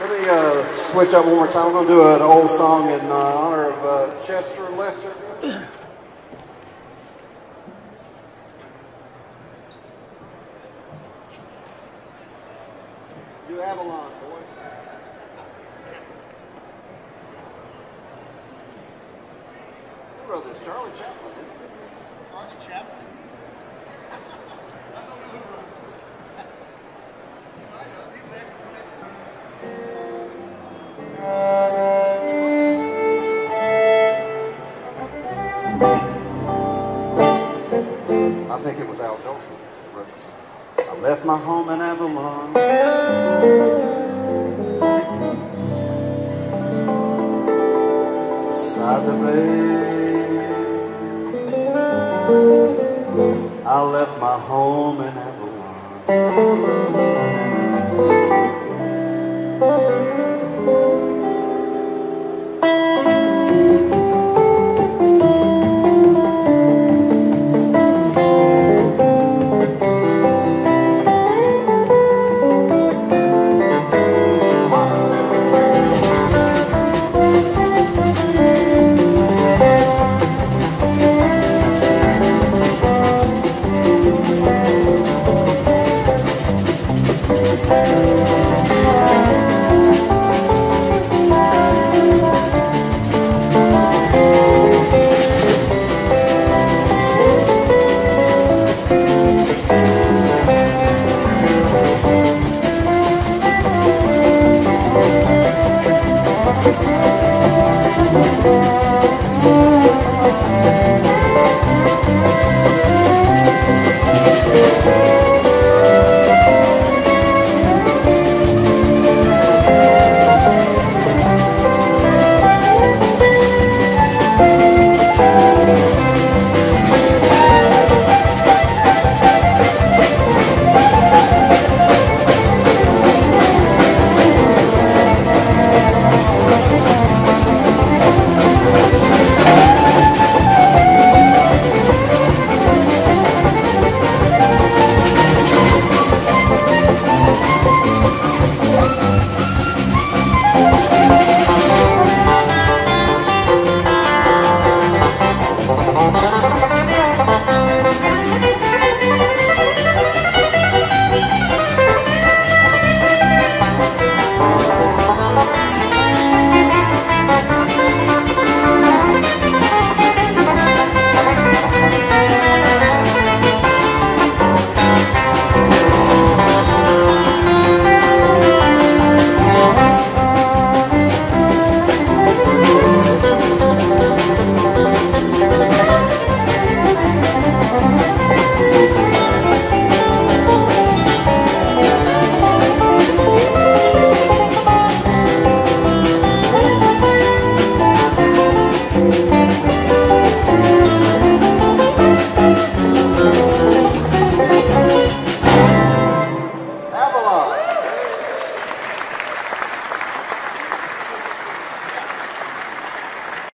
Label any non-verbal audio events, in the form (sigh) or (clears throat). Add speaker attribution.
Speaker 1: Let me uh, switch up one more time. I'm going to do an old song in uh, honor of uh, Chester and Lester. (clears throat) Do Avalon, boys. Who wrote this? Charlie Chaplin.
Speaker 2: Charlie Chaplin.
Speaker 1: I think it was Al Jolson that wrote. I left my home in Avalon. Beside the bay. I left my home in Avalon.